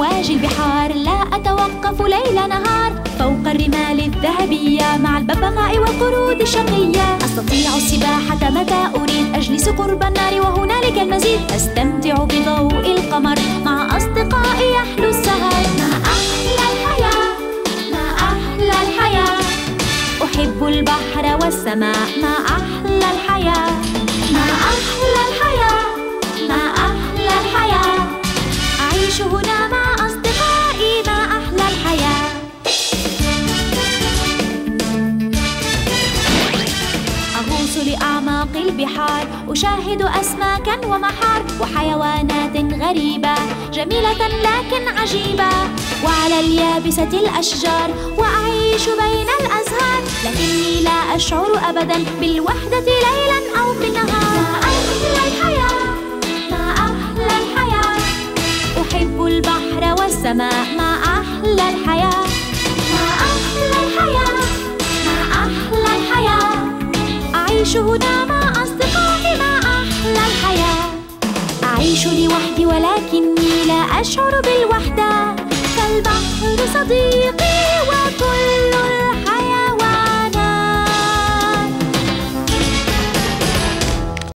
أمواج البحار. لا أتوقف ليل نهار. فوق الرمال الذهبية مع الببغاء والقرود الشقية أستطيع السباحة متى أريد؟ أجلس قرب النار وهنالك المزيد. أستمتع بضوء القمر مع أصدقائي يحلو السهر. ما أحلى الحياة ما أحلى الحياة. أحب البحر والسماء. ما لأعماق البحار أشاهد أسماكا ومحار وحيوانات غريبة جميلة لكن عجيبة. وعلى اليابسة الأشجار وأعيش بين الأزهار لكني لا أشعر أبدا بالوحدة ليلا أو ما أحلى الحياة ما أحلى الحياة أحب البحر والسماء. ما أحلى الحياة ما أحلى الحياة ما أحلى الحياة. أعيش هنا مع لوحدي ولكني لا أشعر بالوحدة. فالبحر صديقي